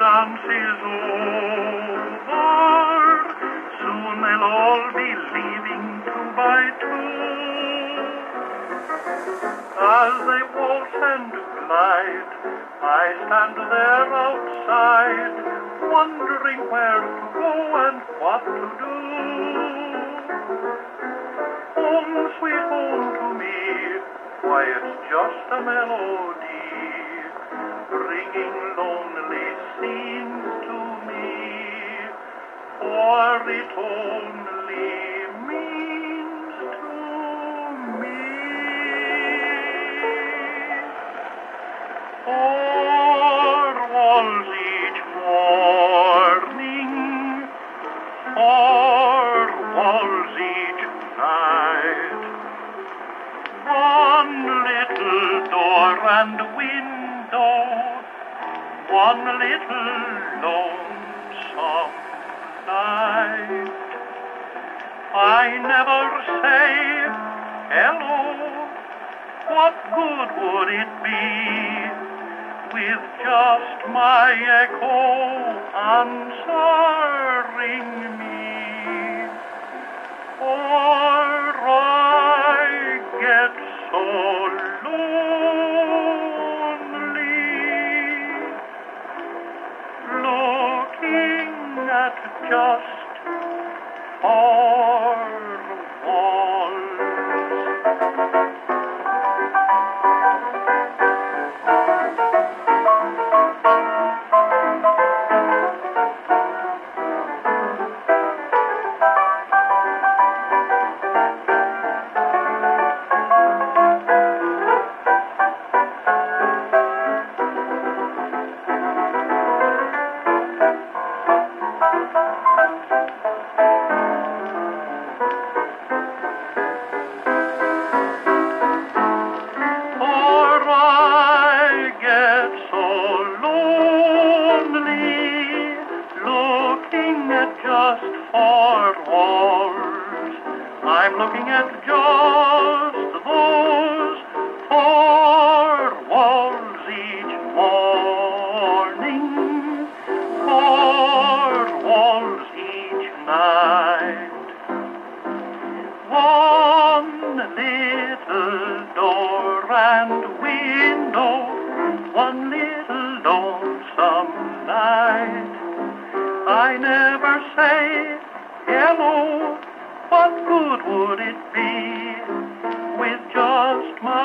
dance is over. Soon they'll all be leaving two by two. As they waltz and glide, I stand there outside, wondering where to go and what to do. Home, sweet home to me, why it's just a melody, bringing lonely one little door and window, one little lonesome I never say hello. What good would it be with just my echo answering me? Or I get so lonely looking at just four looking at just four walls. I'm looking at just those know one little lonesome night. I never say hello. What good would it be with just my